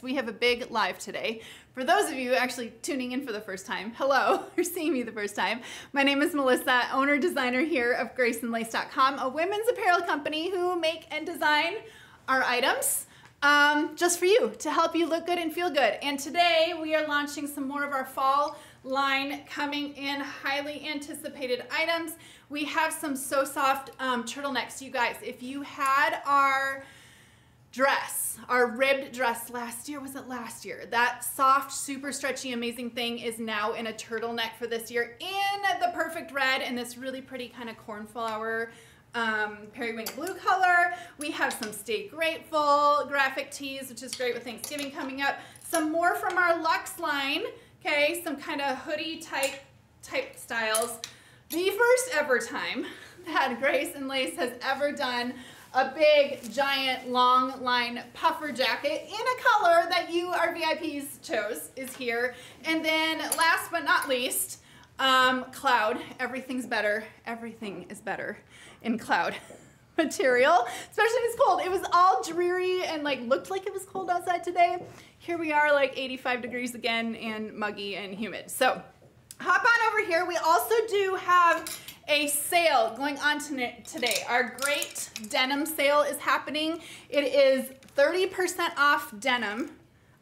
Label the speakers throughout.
Speaker 1: We have a big live today. For those of you actually tuning in for the first time, hello, or seeing me the first time. My name is Melissa, owner designer here of GraceandLace.com, a women's apparel company who make and design our items um, just for you to help you look good and feel good. And today we are launching some more of our fall line coming in highly anticipated items. We have some So Soft um, turtlenecks. You guys, if you had our dress, our ribbed dress last year. Was it last year? That soft, super stretchy, amazing thing is now in a turtleneck for this year in the perfect red and this really pretty kind of cornflower um, periwinkle blue color. We have some Stay Grateful graphic tees, which is great with Thanksgiving coming up. Some more from our Luxe line, okay? Some kind of hoodie type, type styles. The first ever time that Grace and Lace has ever done a big, giant, long line puffer jacket in a color that you, our VIPs, chose is here. And then last but not least, um, cloud. Everything's better. Everything is better in cloud material, especially if it's cold. It was all dreary and like looked like it was cold outside today. Here we are like 85 degrees again and muggy and humid. So hop on over here. We also do have a sale going on today. Our great denim sale is happening. It is 30% off denim.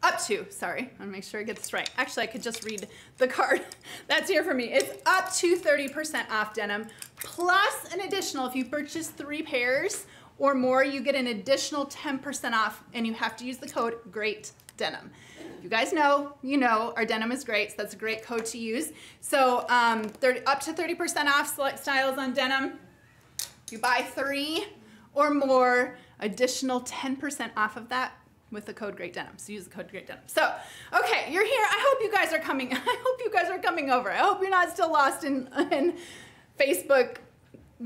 Speaker 1: Up to, sorry, I wanna make sure I get this right. Actually, I could just read the card that's here for me. It's up to 30% off denim, plus an additional, if you purchase three pairs or more, you get an additional 10% off and you have to use the code GREAT denim. You guys know, you know, our denim is great, so that's a great code to use. So um, 30, up to 30% off select styles on denim. You buy three or more, additional 10% off of that with the code Great Denim. So use the code Great Denim. So, okay, you're here. I hope you guys are coming. I hope you guys are coming over. I hope you're not still lost in, in Facebook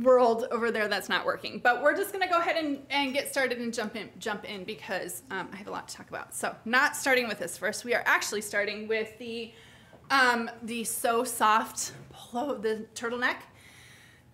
Speaker 1: world over there that's not working. But we're just gonna go ahead and, and get started and jump in, jump in because um, I have a lot to talk about. So not starting with this first, we are actually starting with the, um, the So Soft polo, the turtleneck.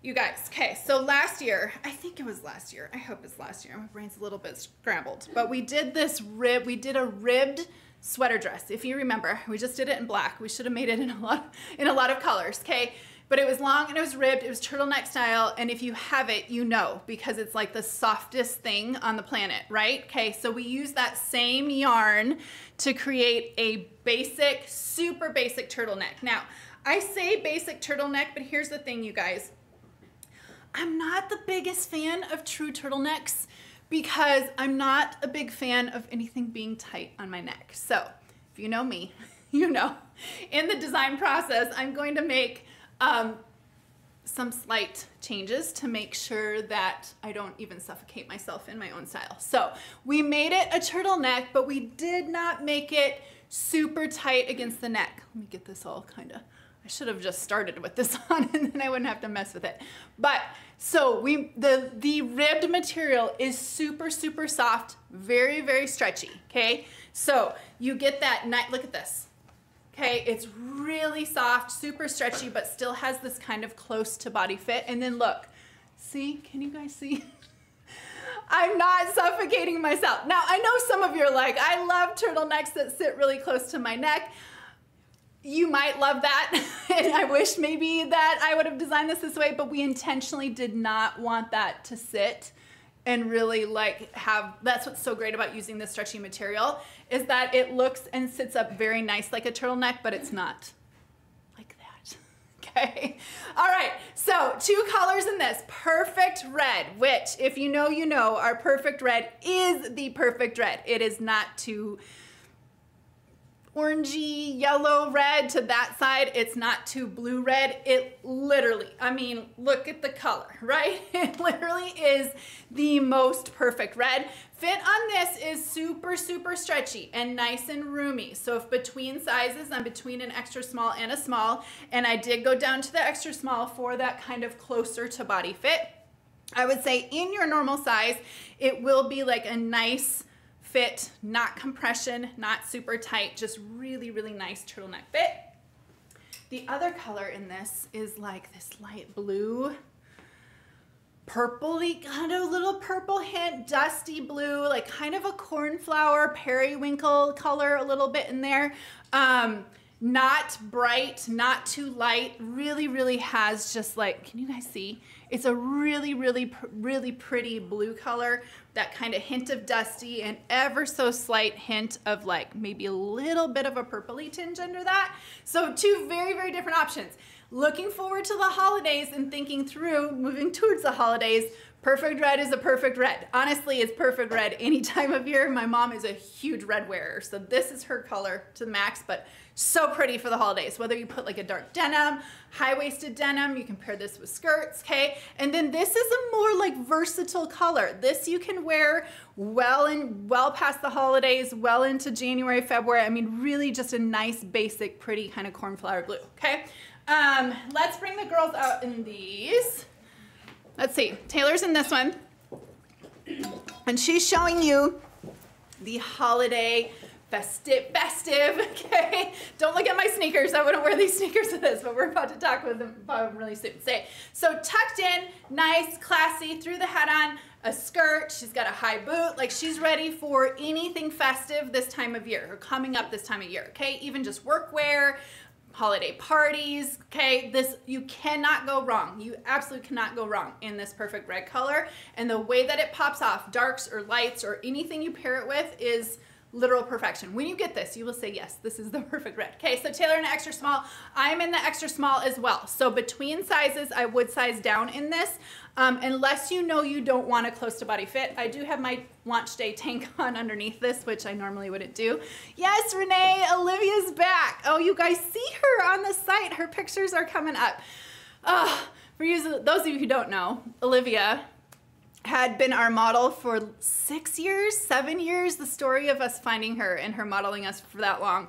Speaker 1: You guys, okay, so last year, I think it was last year, I hope it's last year, my brain's a little bit scrambled, but we did this rib, we did a ribbed sweater dress. If you remember, we just did it in black. We should have made it in a lot, in a lot of colors, okay? But it was long and it was ribbed, it was turtleneck style, and if you have it, you know, because it's like the softest thing on the planet, right? Okay, so we use that same yarn to create a basic, super basic turtleneck. Now, I say basic turtleneck, but here's the thing, you guys. I'm not the biggest fan of true turtlenecks because I'm not a big fan of anything being tight on my neck. So if you know me, you know, in the design process, I'm going to make um, some slight changes to make sure that I don't even suffocate myself in my own style. So we made it a turtleneck, but we did not make it super tight against the neck. Let me get this all kind of, I should have just started with this on and then I wouldn't have to mess with it. But so we, the, the ribbed material is super, super soft, very, very stretchy, okay? So you get that, night look at this. Okay, it's really soft, super stretchy, but still has this kind of close to body fit. And then look, see, can you guys see? I'm not suffocating myself. Now, I know some of you are like, I love turtlenecks that sit really close to my neck. You might love that, and I wish maybe that I would have designed this this way, but we intentionally did not want that to sit and really like have that's what's so great about using this stretchy material is that it looks and sits up very nice like a turtleneck but it's not like that. Okay? All right so two colors in this. Perfect red which if you know you know our perfect red is the perfect red. It is not too orangey, yellow, red to that side. It's not too blue red. It literally, I mean, look at the color, right? It literally is the most perfect red. Fit on this is super, super stretchy and nice and roomy. So if between sizes, I'm between an extra small and a small, and I did go down to the extra small for that kind of closer to body fit. I would say in your normal size, it will be like a nice, fit, not compression, not super tight, just really, really nice turtleneck fit. The other color in this is like this light blue, purpley, kind of little purple hint, dusty blue, like kind of a cornflower, periwinkle color a little bit in there. Um, not bright, not too light, really, really has just like, can you guys see? It's a really, really, really pretty blue color, that kind of hint of dusty and ever so slight hint of like maybe a little bit of a purpley tinge under that. So two very, very different options. Looking forward to the holidays and thinking through moving towards the holidays, Perfect red is a perfect red. Honestly, it's perfect red any time of year. My mom is a huge red wearer, so this is her color to the max, but so pretty for the holidays. Whether you put like a dark denim, high-waisted denim, you can pair this with skirts, okay? And then this is a more like versatile color. This you can wear well and well past the holidays, well into January, February. I mean, really just a nice, basic, pretty kind of cornflower blue, okay? Um, let's bring the girls out in these. Let's see, Taylor's in this one. And she's showing you the holiday festive, festive, okay? Don't look at my sneakers. I wouldn't wear these sneakers to this, but we're about to talk with them about them really soon. Say, so tucked in, nice, classy, threw the hat on, a skirt, she's got a high boot, like she's ready for anything festive this time of year or coming up this time of year, okay? Even just workwear, holiday parties, okay? This, you cannot go wrong. You absolutely cannot go wrong in this perfect red color. And the way that it pops off, darks or lights or anything you pair it with is literal perfection. When you get this, you will say, yes, this is the perfect red. Okay, so Taylor in extra small. I'm in the extra small as well. So between sizes, I would size down in this. Um, unless you know you don't want a close to body fit. I do have my launch day tank on underneath this, which I normally wouldn't do. Yes, Renee, Olivia's back. Oh, you guys see her on the site. Her pictures are coming up. Oh, for you, those of you who don't know, Olivia had been our model for six years, seven years. The story of us finding her and her modeling us for that long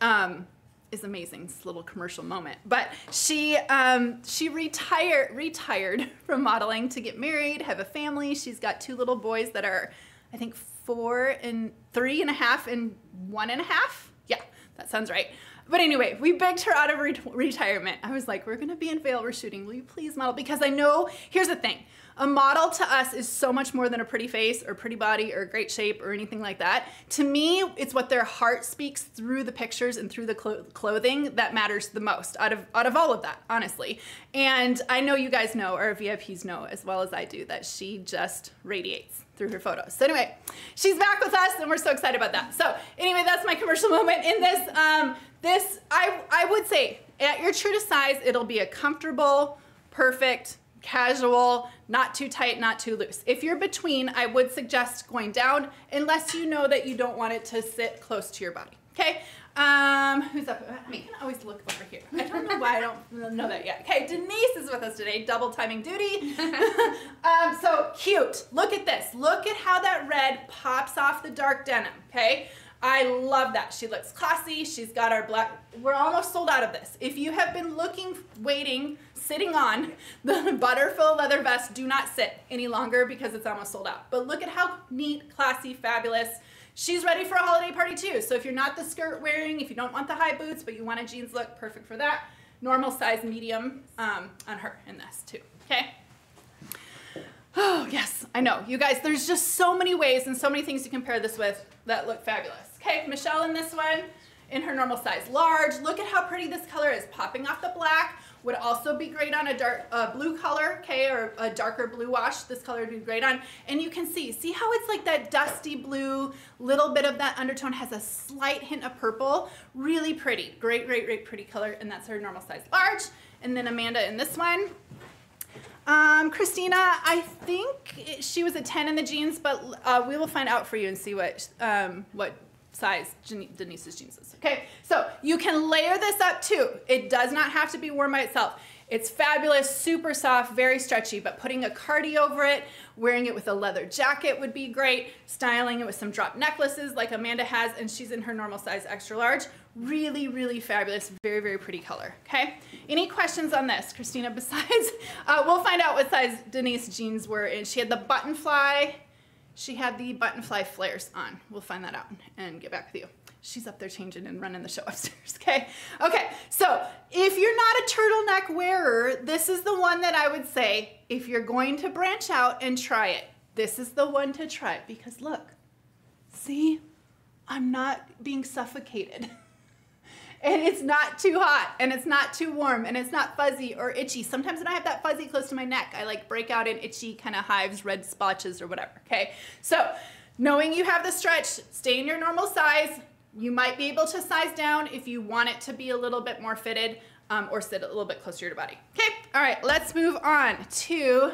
Speaker 1: um, is amazing. This little commercial moment. But she um, she retired retired from modeling to get married, have a family. She's got two little boys that are, I think, four and three and a half and one and a half. Yeah, that sounds right. But anyway, we begged her out of re retirement. I was like, we're gonna be in Vail, we're shooting. Will you please model? Because I know, here's the thing. A model to us is so much more than a pretty face or pretty body or great shape or anything like that. To me, it's what their heart speaks through the pictures and through the clo clothing that matters the most out of, out of all of that, honestly. And I know you guys know, our VIPs know as well as I do, that she just radiates through her photos. So anyway, she's back with us and we're so excited about that. So anyway, that's my commercial moment in this. Um, this, I, I would say, at your true to size, it'll be a comfortable, perfect, casual, not too tight, not too loose. If you're between, I would suggest going down unless you know that you don't want it to sit close to your body, okay? Um, who's up? I can always look over here. I don't know why I don't know that yet. Okay, Denise is with us today, double timing duty. um, so cute. Look at this. Look at how that red pops off the dark denim, okay? I love that. She looks classy. She's got our black, we're almost sold out of this. If you have been looking, waiting, sitting on the Butterfill leather vest, do not sit any longer because it's almost sold out. But look at how neat, classy, fabulous. She's ready for a holiday party too. So if you're not the skirt wearing, if you don't want the high boots, but you want a jeans look, perfect for that. Normal size medium um, on her in this too, okay? Oh, yes, I know. You guys, there's just so many ways and so many things to compare this with that look fabulous. Okay, Michelle in this one, in her normal size large. Look at how pretty this color is, popping off the black. Would also be great on a dark uh, blue color, okay, or a darker blue wash. This color would be great on. And you can see, see how it's like that dusty blue, little bit of that undertone has a slight hint of purple. Really pretty, great, great, great pretty color. And that's her normal size large. And then Amanda in this one. Um, Christina, I think she was a 10 in the jeans, but uh, we will find out for you and see what, um, what size Denise's jeans is. Okay, so you can layer this up too. It does not have to be worn by itself. It's fabulous, super soft, very stretchy, but putting a cardi over it, wearing it with a leather jacket would be great, styling it with some drop necklaces like Amanda has, and she's in her normal size extra large. Really, really fabulous, very, very pretty color, okay? Any questions on this, Christina, besides, uh, we'll find out what size Denise jeans were in. She had the button fly, she had the button fly flares on. We'll find that out and get back with you. She's up there changing and running the show upstairs, okay? Okay, so if you're not a turtleneck wearer, this is the one that I would say if you're going to branch out and try it, this is the one to try because look, see, I'm not being suffocated. and it's not too hot and it's not too warm and it's not fuzzy or itchy. Sometimes when I have that fuzzy close to my neck, I like break out in itchy kind of hives, red splotches or whatever, okay? So knowing you have the stretch, stay in your normal size. You might be able to size down if you want it to be a little bit more fitted um, or sit a little bit closer to your body. Okay, all right, let's move on to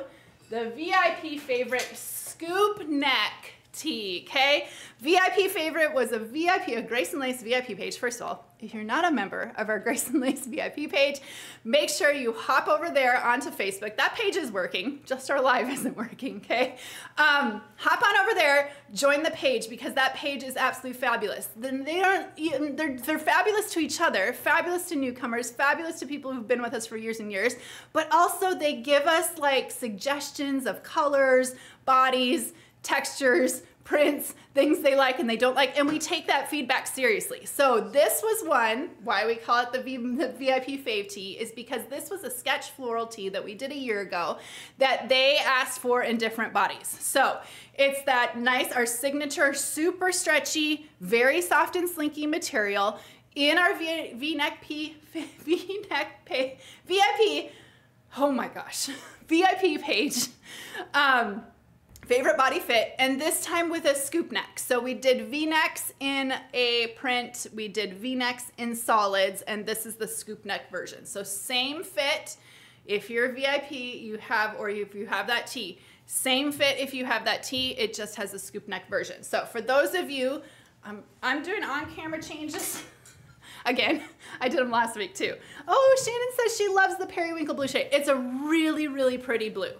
Speaker 1: the VIP favorite scoop neck tee, okay? VIP favorite was a VIP, a Grace and Lace VIP page. First of all, if you're not a member of our Grace and Lace VIP page, make sure you hop over there onto Facebook. That page is working, just our live isn't working, okay? Um, hop on over there, join the page because that page is absolutely fabulous. Then they aren't, they're, they're fabulous to each other, fabulous to newcomers, fabulous to people who've been with us for years and years, but also they give us like suggestions of colors, bodies, textures, prints, things they like and they don't like, and we take that feedback seriously. So this was one, why we call it the, v, the VIP Fave Tee, is because this was a sketch floral tee that we did a year ago that they asked for in different bodies. So it's that nice, our signature, super stretchy, very soft and slinky material in our V-neck P, V-neck VIP, oh my gosh, VIP page. Um, favorite body fit and this time with a scoop neck so we did v-necks in a print we did v-necks in solids and this is the scoop neck version so same fit if you're a vip you have or if you have that tee same fit if you have that tee it just has a scoop neck version so for those of you um, i'm doing on camera changes Again, I did them last week too. Oh, Shannon says she loves the periwinkle blue shade. It's a really, really pretty blue.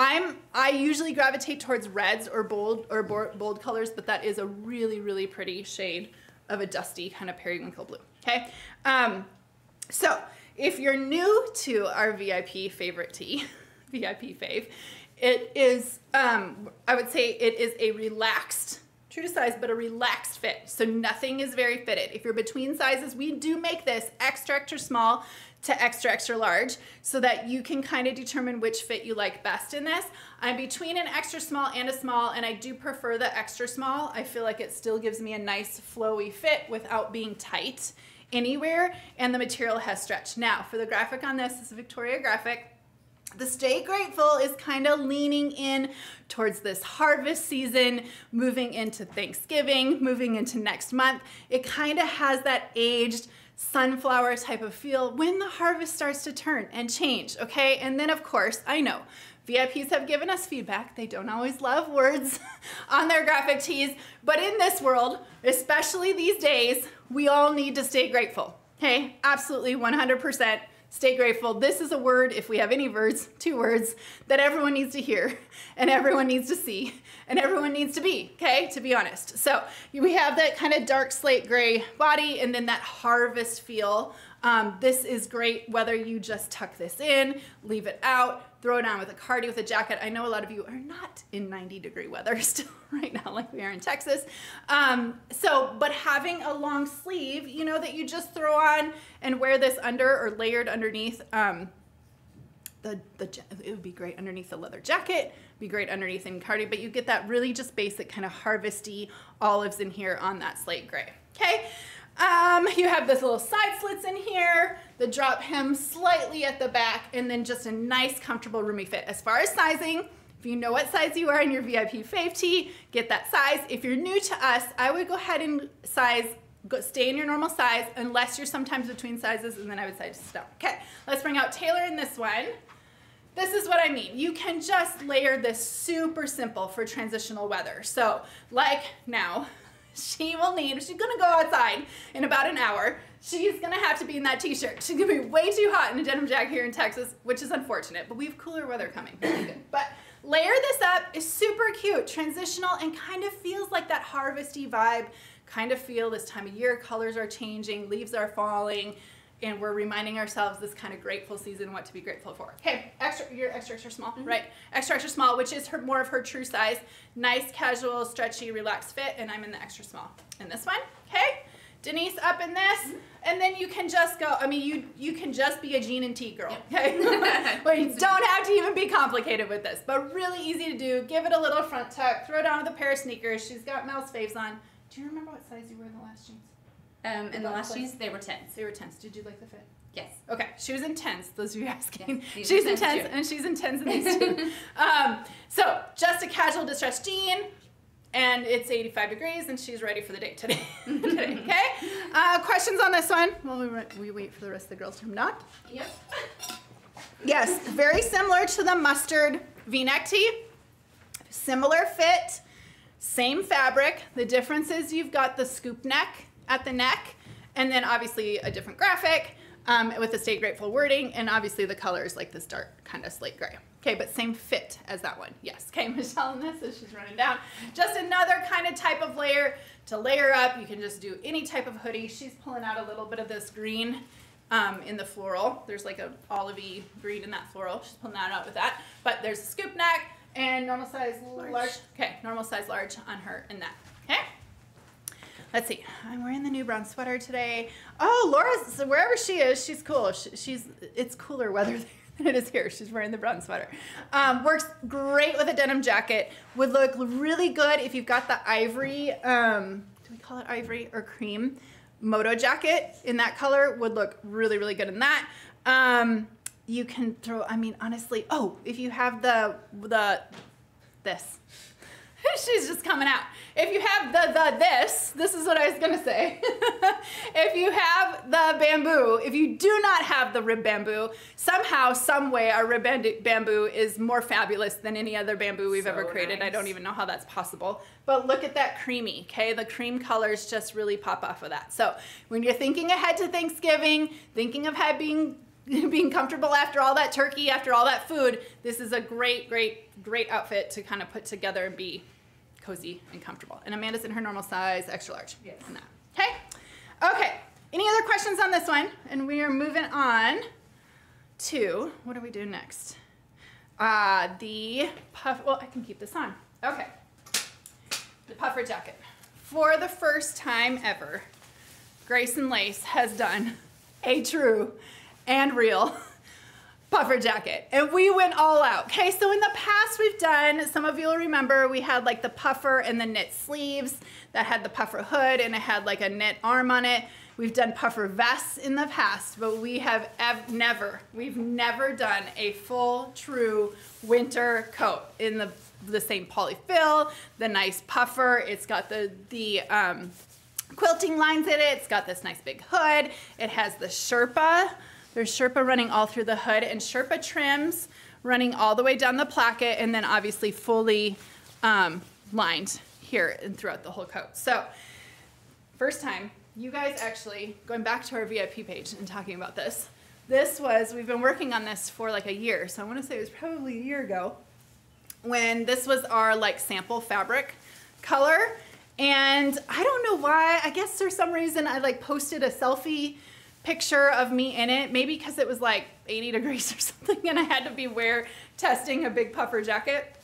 Speaker 1: I'm I usually gravitate towards reds or bold or bold colors, but that is a really really pretty shade of a dusty kind of periwinkle blue. Okay, um, so if you're new to our VIP favorite tee, VIP fave, it is um, I would say it is a relaxed true to size, but a relaxed fit. So nothing is very fitted. If you're between sizes, we do make this extra, extra small to extra, extra large so that you can kind of determine which fit you like best in this. I'm between an extra small and a small, and I do prefer the extra small. I feel like it still gives me a nice flowy fit without being tight anywhere, and the material has stretch. Now, for the graphic on this, this is a Victoria graphic. The Stay Grateful is kind of leaning in towards this harvest season, moving into Thanksgiving, moving into next month. It kind of has that aged, sunflower type of feel when the harvest starts to turn and change, okay? And then of course, I know, VIPs have given us feedback. They don't always love words on their graphic tees, but in this world, especially these days, we all need to stay grateful, okay? Absolutely 100%. Stay grateful. This is a word, if we have any words, two words, that everyone needs to hear and everyone needs to see and everyone needs to be, okay, to be honest. So we have that kind of dark slate gray body and then that harvest feel. Um, this is great whether you just tuck this in, leave it out, throw it on with a cardi with a jacket. I know a lot of you are not in 90 degree weather still right now like we are in Texas. Um, so, but having a long sleeve, you know, that you just throw on and wear this under or layered underneath, um, the, the, it would be great underneath the leather jacket, be great underneath in cardi, but you get that really just basic kind of harvesty olives in here on that slate gray, okay? Um, you have this little side slits in here, the drop hem slightly at the back, and then just a nice, comfortable, roomy fit. As far as sizing, if you know what size you are in your VIP Fave Tee, get that size. If you're new to us, I would go ahead and size, go, stay in your normal size, unless you're sometimes between sizes, and then I would size stone. Okay, let's bring out Taylor in this one. This is what I mean. You can just layer this super simple for transitional weather. So like now, she will need, she's gonna go outside in about an hour. She's gonna have to be in that t-shirt. She's gonna be way too hot in a denim jacket here in Texas, which is unfortunate, but we have cooler weather coming. but layer this up is super cute, transitional, and kind of feels like that harvesty vibe. Kind of feel this time of year, colors are changing, leaves are falling, and we're reminding ourselves this kind of grateful season what to be grateful for. Okay, extra, you're extra, extra small, mm -hmm. right? Extra, extra small, which is her, more of her true size. Nice, casual, stretchy, relaxed fit, and I'm in the extra small in this one, okay? Denise up in this, and then you can just go. I mean, you you can just be a jean and tee girl, okay? but you don't have to even be complicated with this. But really easy to do. Give it a little front tuck. Throw down with a pair of sneakers. She's got Mel's faves on. Do you remember what size you were in the last jeans?
Speaker 2: Um, in the last jeans, they were tens.
Speaker 1: They were tens. Did you like the fit?
Speaker 2: Yes.
Speaker 1: Okay, she was intense. Those of you asking,
Speaker 2: Yes,
Speaker 1: she's
Speaker 2: these are
Speaker 1: in
Speaker 2: tens
Speaker 1: tens,
Speaker 2: too.
Speaker 1: and she's intense tens in these two. um, so just a casual distressed jean, and it's 85 degrees, and she's ready for the date today. today okay. Uh, questions on this one? Well, we, we wait for the rest of the girls to come down.
Speaker 2: Yep.
Speaker 1: Yes, very similar to the mustard V-neck tee. Similar fit, same fabric. The difference is you've got the scoop neck at the neck, and then obviously a different graphic um, with the Stay Grateful wording, and obviously the color is like this dark kind of slate gray. Okay, but same fit as that one. Yes. Okay, Michelle in this as she's running down. Just another kind of type of layer to layer up. You can just do any type of hoodie. She's pulling out a little bit of this green um, in the floral. There's like a olivey green in that floral. She's pulling that out with that. But there's a scoop neck and normal size large.
Speaker 2: Large.
Speaker 1: Okay, normal size large on her in that. Okay. Let's see. I'm wearing the new brown sweater today. Oh, Laura's wherever she is, she's cool. She, she's it's cooler weather than it is here. She's wearing the brown sweater. Um, works great with a denim jacket. Would look really good if you've got the ivory. Um, do we call it ivory or cream? Moto jacket in that color would look really really good in that. Um, you can throw. I mean, honestly. Oh, if you have the the this. She's just coming out. If you have the the this, this is what I was gonna say. if you have the bamboo, if you do not have the rib bamboo, somehow, some way, our rib bamboo is more fabulous than any other bamboo we've
Speaker 2: So
Speaker 1: ever created. I don't even know how that's possible. But look at that creamy, okay? The cream colors just really pop off of that. So when you're thinking ahead to Thanksgiving, thinking of had being being comfortable after all that turkey, after all that food, this is a great, great, great outfit to kind of put together and be cozy and comfortable. And Amanda's in her normal size, extra large.
Speaker 2: Yes.
Speaker 1: in that. Okay? Okay. Any other questions on this one? And we are moving on to what do we do next? Uh, the puff. Well, I can keep this on. Okay. The puffer jacket. For the first time ever, Grace and Lace has done a true and real puffer jacket. And we went all out. Okay, so in the past we've done, some of you will remember, we had like the puffer and the knit sleeves that had the puffer hood and it had like a knit arm on it. We've done puffer vests in the past, but we have ev- never, we've never done a full, true winter coat in the the same polyfill, the nice puffer. It's got the the um, quilting lines in it. It's got this nice big hood. It has the Sherpa. There's Sherpa running all through the hood and Sherpa trims running all the way down the placket and then obviously fully um, lined here and throughout the whole coat. So first time, you guys actually, going back to our VIP page and talking about this, this was, we've been working on this for like a year. So I want to say it was probably a year ago when this was our like sample fabric color. And I don't know why, I guess for some reason I like posted a selfie picture of me in it, maybe because it was like 80 degrees or something and I had to be wear testing a big puffer jacket.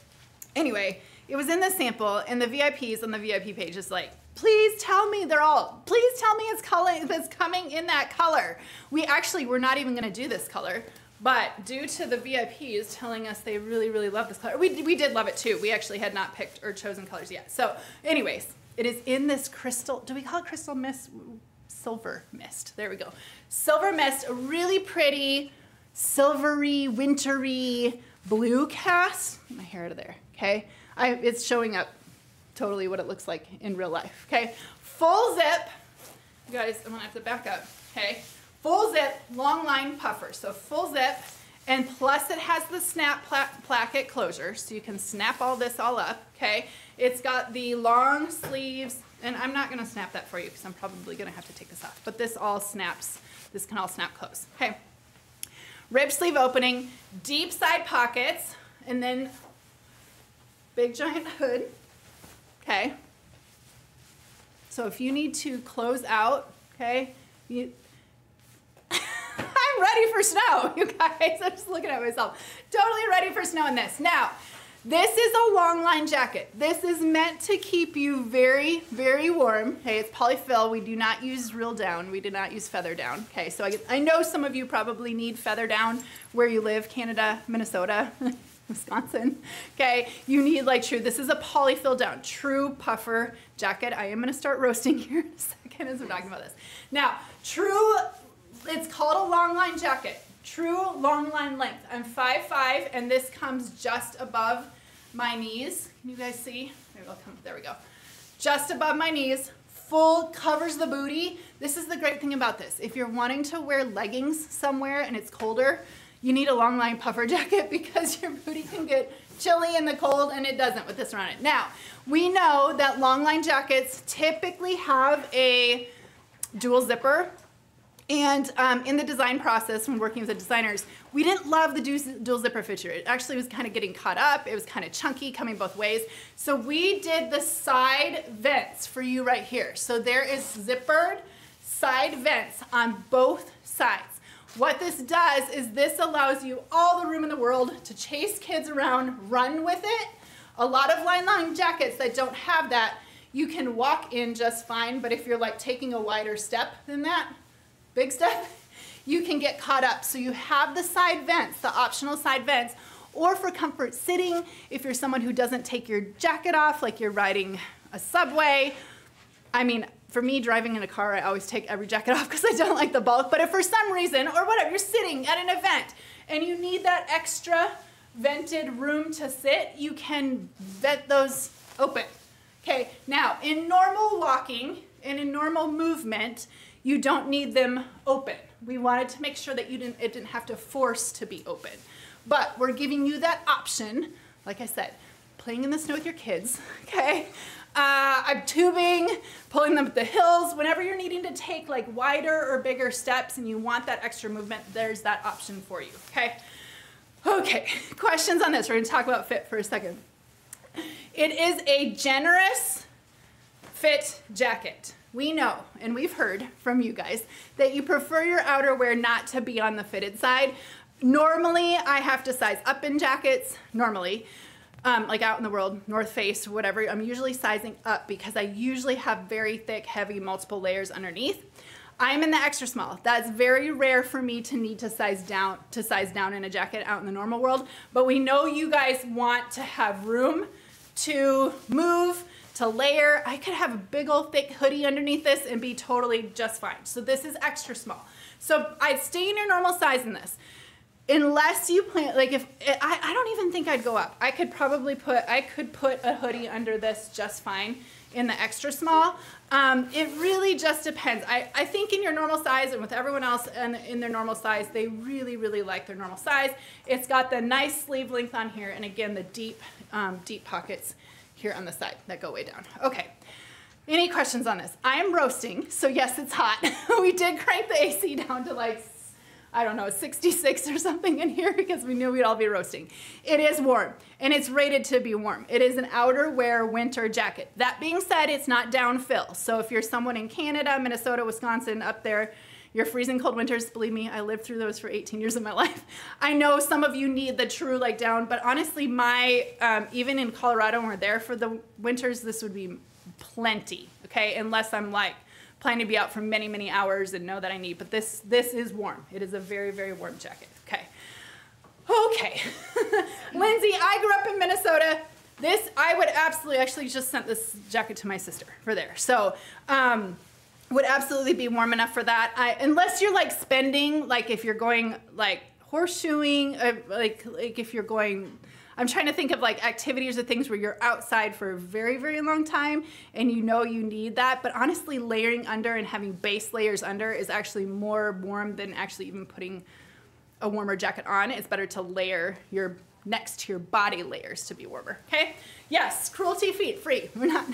Speaker 1: Anyway, it was in the sample and the VIPs on the VIP page is like, please tell me they're all, please tell me it's color that's coming in that color. We actually were not even gonna do this color, but due to the VIPs telling us they really, really love this color, we, we did love it too. We actually had not picked or chosen colors yet. So anyways, it is in this crystal, do we call it crystal mist? Silver mist, there we go. Silver mist, a really pretty, silvery, wintry blue cast. My hair out of there, okay? I, it's showing up totally what it looks like in real life, okay? Full zip, you guys, I'm gonna have to back up, okay? Full zip, long line puffer, so full zip, and plus it has the snap pla- placket closure, so you can snap all this all up, okay? It's got the long sleeves, and I'm not gonna snap that for you because I'm probably gonna have to take this off, but this all snaps, this can all snap close, okay? Rib sleeve opening, deep side pockets, and then big giant hood, okay? So if you need to close out, okay, you, I'm ready for snow, you guys. I'm just looking at myself. Totally ready for snow in this. Now, This is a long line jacket. This is meant to keep you very, very warm. Okay, it's polyfill. We do not use real down. We do not use feather down. Okay, so I, I know some of you probably need feather down where you live, Canada, Minnesota. Wisconsin. Okay, you need like true. This is a polyfill down, true puffer jacket. I am going to start roasting here in a second as we're talking about this. Now, true, it's called a long line jacket. True long line length. I'm 5'5", and this comes just above my knees. Can you guys see? Maybe I'll come, there we go. Just above my knees, full, covers the booty. This is the great thing about this. If you're wanting to wear leggings somewhere and it's colder, you need a long line puffer jacket because your booty can get chilly in the cold and it doesn't with this around it. Now, we know that long line jackets typically have a dual zipper and um, in the design process, when working with the designers, we didn't love the dual zipper feature. It actually was kind of getting caught up. It was kind of chunky, coming both ways. So we did the side vents for you right here. So there is zippered side vents on both sides. What this does is this allows you all the room in the world to chase kids around, run with it. A lot of line long jackets that don't have that, you can walk in just fine, but if you're like taking a wider step than that, big step, you can get caught up. So you have the side vents, the optional side vents, or for comfort sitting, if you're someone who doesn't take your jacket off, like you're riding a subway. I mean, for me, driving in a car, I always take every jacket off because I don't like the bulk. But if for some reason, or whatever, you're sitting at an event and you need that extra vented room to sit, you can vent those open. Okay, now in normal walking and in normal movement, you don't need them open. We wanted to make sure that you didn't, it didn't have to force to be open. But we're giving you that option, like I said, playing in the snow with your kids, okay? Uh, I'm tubing, pulling them up the hills. Whenever you're needing to take like wider or bigger steps and you want that extra movement, there's that option for you, okay? Okay, questions on this. We're gonna talk about fit for a second. It is a generous fit jacket. We know, and we've heard from you guys, that you prefer your outerwear not to be on the fitted side. Normally, I have to size up in jackets, normally um, like out in the world, North Face, whatever, I'm usually sizing up because I usually have very thick, heavy, multiple layers underneath. I'm in the extra small. That's very rare for me to need to size down to size down in a jacket out in the normal world, but we know you guys want to have room to move, to layer. I could have a big old thick hoodie underneath this and be totally just fine. So this is extra small. So I'd stay in your normal size in this unless you plan like if I, I don't even think I'd go up I could probably put I could put a hoodie under this just fine in the extra small um, it really just depends I, I think in your normal size and with everyone else and in their normal size they really really like their normal size it's got the nice sleeve length on here and again the deep um, deep pockets here on the side that go way down okay any questions on this I am roasting so yes it's hot we did crank the AC down to like I don't know, 66 or something in here because we knew we'd all be roasting. It is warm and it's rated to be warm. It is an outerwear winter jacket. That being said, it's not down fill. So if you're someone in Canada, Minnesota, Wisconsin, up there, your freezing cold winters, believe me, I lived through those for 18 years of my life. I know some of you need the true like down, but honestly, my, um, even in Colorado we're there for the winters, this would be plenty, okay? Unless I'm like planning to be out for many, many hours and know that I need. But this, this is warm. It is a very, very warm jacket. Okay. Okay. Lindsay, I grew up in Minnesota. This, I would absolutely, actually just sent this jacket to my sister for there. So, um, would absolutely be warm enough for that. I, unless you're like spending, like if you're going like horseshoeing, uh, like, like if you're going I'm trying to think of like activities or things where you're outside for a very, very long time and you know you need that. But honestly, layering under and having base layers under is actually more warm than actually even putting a warmer jacket on. It's better to layer your next to your body layers to be warmer, okay? Yes, cruelty feet, free. We're not,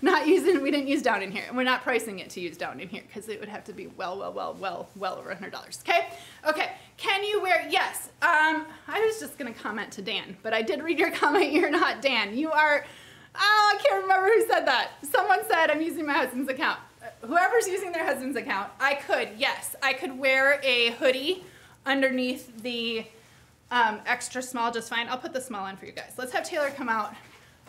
Speaker 1: not using, we didn't use down in here. And we're not pricing it to use down in here because it would have to be well, well, well, well, well over $100, okay? Okay, can you wear, yes. Um, I was just gonna comment to Dan, but I did read your comment, you're not Dan. You are, oh, I can't remember who said that. Someone said I'm using my husband's account. Whoever's using their husband's account, I could, yes. I could wear a hoodie underneath the Um, extra small, just fine. I'll put the small on for you guys. Let's have Taylor come out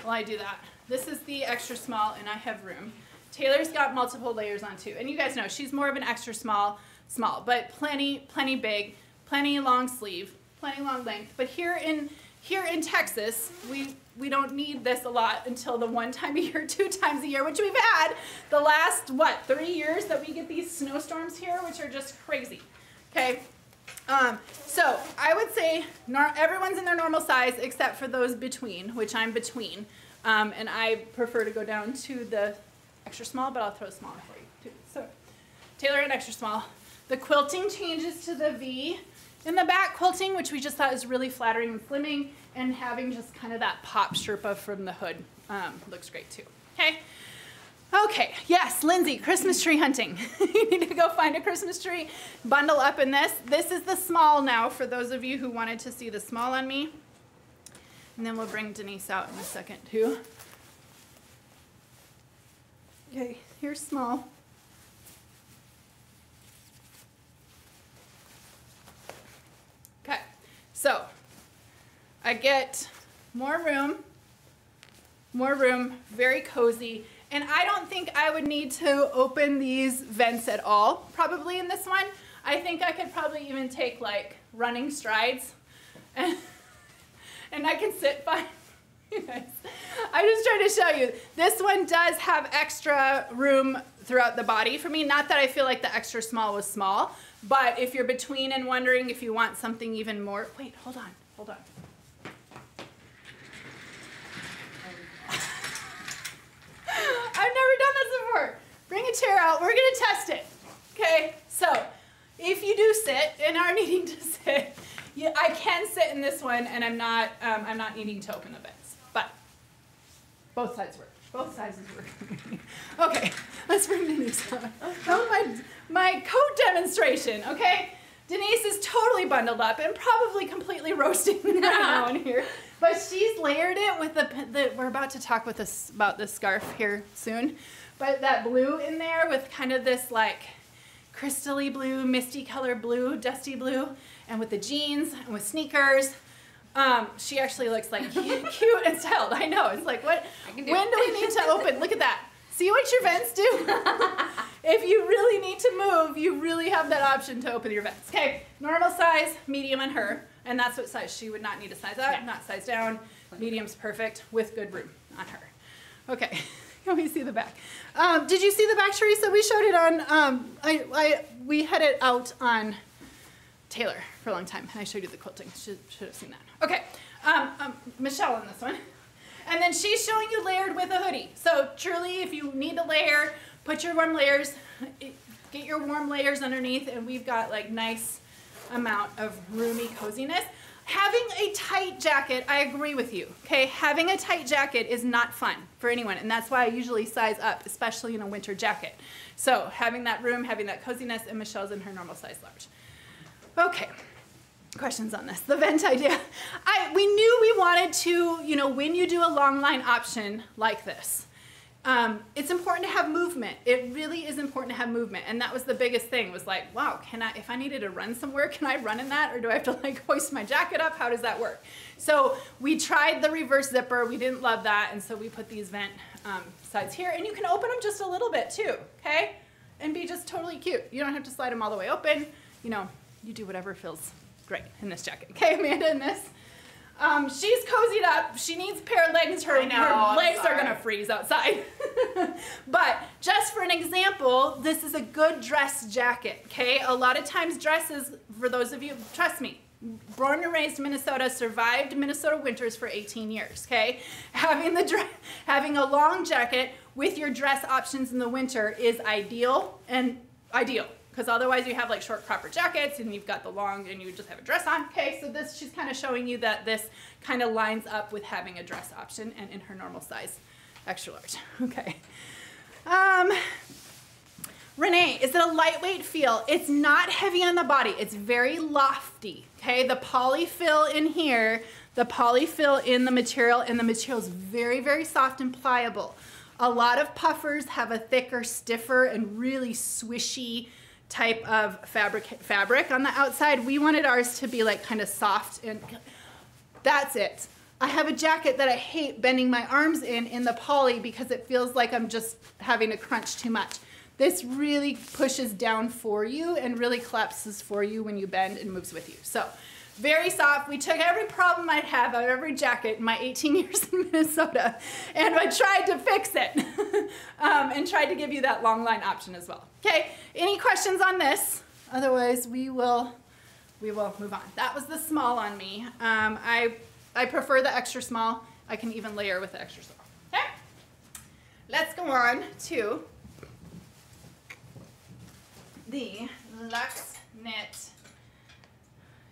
Speaker 1: while I do that. This is the extra small, and I have room. Taylor's got multiple layers on too. And you guys know she's more of an extra small, small, but plenty, plenty big, plenty long sleeve, plenty long length. But here in here in Texas, we we don't need this a lot until the one time a year, two times a year, which we've had the last what three years that we get these snowstorms here, which are just crazy. Okay. Um, so I would say everyone's in their normal size except for those between, which I'm between. Um, and I prefer to go down to the extra small, but I'll throw a small for you too. So Taylor and extra small. The quilting changes to the V in the back quilting, which we just thought is really flattering and slimming, and having just kind of that pop Sherpa from the hood um, looks great too. Okay. Okay, yes, Lindsay, Christmas tree hunting. you need to go find a Christmas tree, bundle up in this. This is the small now for those of you who wanted to see the small on me. And then we'll bring Denise out in a second too. Okay, here's small. Okay, so I get more room, more room, very cozy. And I don't think I would need to open these vents at all, probably in this one. I think I could probably even take like running strides and, and I can sit fine. I'm just trying to show you. This one does have extra room throughout the body for me. Not that I feel like the extra small was small, but if you're between and wondering if you want something even more, wait, hold on, hold on. I've never Bring a chair out, we're gonna test it. Okay, so if you do sit and are needing to sit, you, I can sit in this one and I'm not, um, I'm not needing to open the vents. But Both sides work. Both sides work. okay, let's bring Denise on. Oh, my, my coat demonstration, okay? Denise is totally bundled up and probably completely roasting right now in here. But she's layered it with the, the we're about to talk with this about this scarf here soon. But that blue in there with kind of this like crystally blue, misty color blue, dusty blue, and with the jeans and with sneakers um, she actually looks like cute and styled. I know. It's like, what? when do we need to open? Look at that. See what your vents do? if you really need to move, you really have that option to open your vents. Okay, normal size, medium on her. And that's what size. She would not need to size up, yeah. not size down. Medium's perfect with good room on her. Okay, let me see the back. Um, did you see the back, Teresa? We showed it on, um, I, I, we had it out on Taylor for a long time, and I showed you the quilting. Should, should have seen that. Okay, um, um, Michelle on this one. And then she's showing you layered with a hoodie. So truly, if you need to layer, put your warm layers, get your warm layers underneath, and we've got like nice amount of roomy coziness. Having a tight jacket, I agree with you, okay? Having a tight jacket is not fun for anyone, and that's why I usually size up, especially in a winter jacket. So having that room, having that coziness, and Michelle's in her normal size large. Okay, questions on this. The vent idea. I, we knew we wanted to, you know, when you do a long line option like this, um, it's important to have movement. It really is important to have movement. And that was the biggest thing was like, wow, can I, if I needed to run somewhere, can I run in that? Or do I have to like hoist my jacket up? How does that work? So we tried the reverse zipper. We didn't love that. And so we put these vent um, sides here. And you can open them just a little bit too, okay? And be just totally cute. You don't have to slide them all the way open. You know, you do whatever feels great in this jacket. Okay, Amanda in this. Um, she's cozied up. She needs a pair of leggings. Her, know, her legs are gonna freeze outside. but just for an example, this is a good dress jacket, okay? A lot of times dresses, for those of you, trust me, born and raised Minnesota, survived Minnesota winters for 18 years, okay? Having, the having a long jacket with your dress options in the winter is ideal and ideal because otherwise you have like short cropper jackets and you've got the long and you just have a dress on. Okay, so this, she's kind of showing you that this kind of lines up with having a dress option and in her normal size, extra large. Okay. Um, Renee, is it a lightweight feel? It's not heavy on the body. It's very lofty, okay? The polyfill in here, the polyfill in the material, and the material is very, very soft and pliable. A lot of puffers have a thicker, stiffer, and really swishy type of fabric fabric on the outside. We wanted ours to be like kind of soft and that's it. I have a jacket that I hate bending my arms in in the poly because it feels like I'm just having to crunch too much. This really pushes down for you and really collapses for you when you bend and moves with you. So very soft. We took every problem I'd have out of every jacket in my 18 years in Minnesota and I tried to fix it um, and tried to give you that long line option as well. Okay, any questions on this? Otherwise, we will, we will move on. That was the small on me. Um, I I prefer the extra small. I can even layer with the extra small. Okay? Let's go on to the Luxe Knit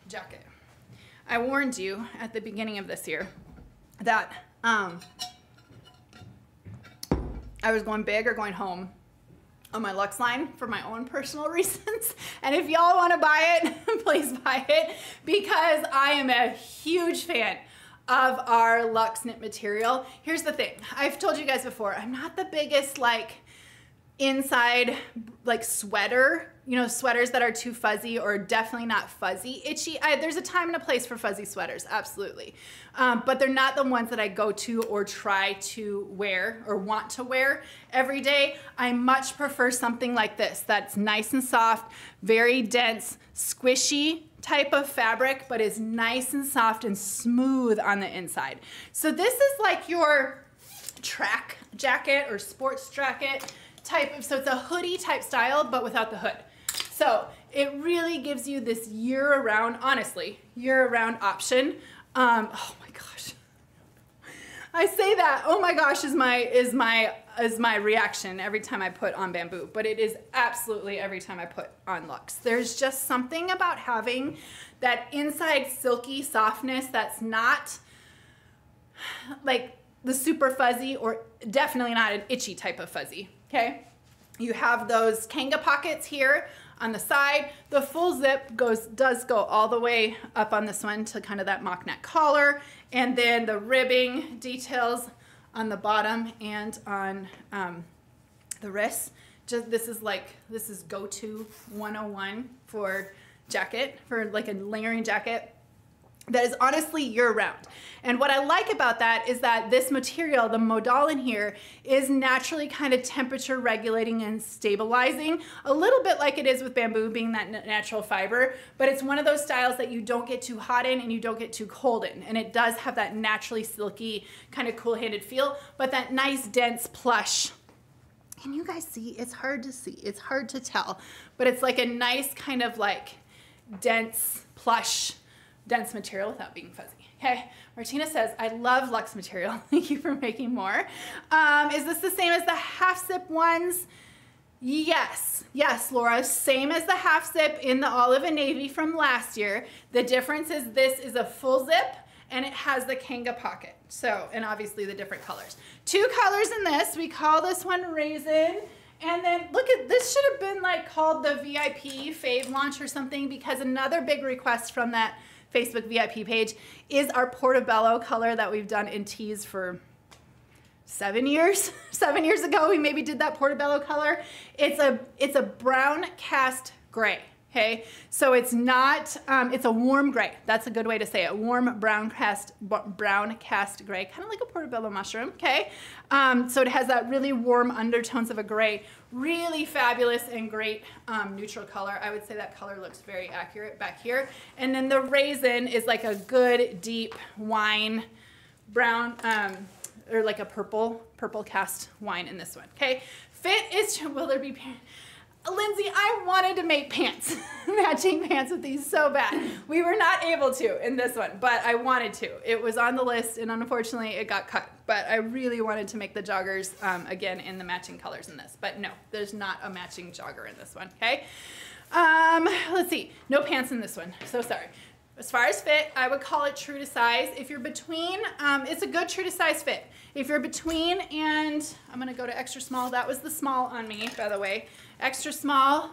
Speaker 1: jacket. I warned you at the beginning of this year that um, I was going big or going home on my Luxe line for my own personal reasons. And if y'all want to buy it, please buy it because I am a huge fan of our Luxe knit material. Here's the thing. I've told you guys before, I'm not the biggest like inside like sweater you know sweaters that are too fuzzy or definitely not fuzzy itchy I, there's a time and a place for fuzzy sweaters absolutely um, but they're not the ones that i go to or try to wear or want to wear every day i much prefer something like this that's nice and soft very dense squishy type of fabric, but is nice and soft and smooth on the inside. So this is like your track jacket or sports jacket type of, so it's a hoodie type style, but without the hood. So it really gives you this year round, honestly, year round option. Um, oh my gosh. I say that, oh my gosh, is my, is my is my reaction every time I put on bamboo, but it is absolutely every time I put on Luxe. There's just something about having that inside silky softness that's not like the super fuzzy or definitely not an itchy type of fuzzy, okay? You have those kanga pockets here on the side. The full zip goes does go all the way up on this one to kind of that mock neck collar. And then the ribbing details on the bottom and on um, the wrists. Just this is like this is go-to 101 for jacket for like a layering jacket that is honestly year round. And what I like about that is that this material, the modal in here, is naturally kind of temperature regulating and stabilizing, a little bit like it is with bamboo being that natural fiber, but it's one of those styles that you don't get too hot in and you don't get too cold in. And it does have that naturally silky, kind of cool-handed feel, but that nice dense plush can you guys see? It's hard to see. It's hard to tell, but it's like a nice kind of like dense plush dense material without being fuzzy. Okay, Martina says, I love Luxe material. Thank you for making more. Um, is this the same as the half zip ones? Yes, yes, Laura, same as the half zip in the olive and navy from last year. The difference is this is a full zip and it has the kanga pocket. So, and obviously the different colors. Two colors in this, we call this one raisin. And then look at, this should have been like called the VIP fave launch or something because another big request from that Facebook VIP page is our Portobello color that we've done in tees for seven years. seven years ago, we maybe did that Portobello color. It's a, it's a brown cast gray. Okay, so it's not, um, it's a warm gray. That's a good way to say it. Warm brown cast, brown cast gray, kind of like a portobello mushroom, okay? Um, so it has that really warm undertones of a gray. Really fabulous and great um, neutral color. I would say that color looks very accurate back here. And then the raisin is like a good deep wine brown, um, or like a purple, purple cast wine in this one, okay? Fit is, will there be, Lindsay, I wanted to make pants, matching pants with these so bad. We were not able to in this one, but I wanted to. It was on the list and unfortunately it got cut. But I really wanted to make the joggers, um, again, in the matching colors in this. But no, there's not a matching jogger in this one, okay? Um, let's see, no pants in this one, so sorry. As far as fit, I would call it true to size. If you're between, um, it's a good true to size fit. If you're between and, I'm gonna go to extra small, that was the small on me, by the way. Extra small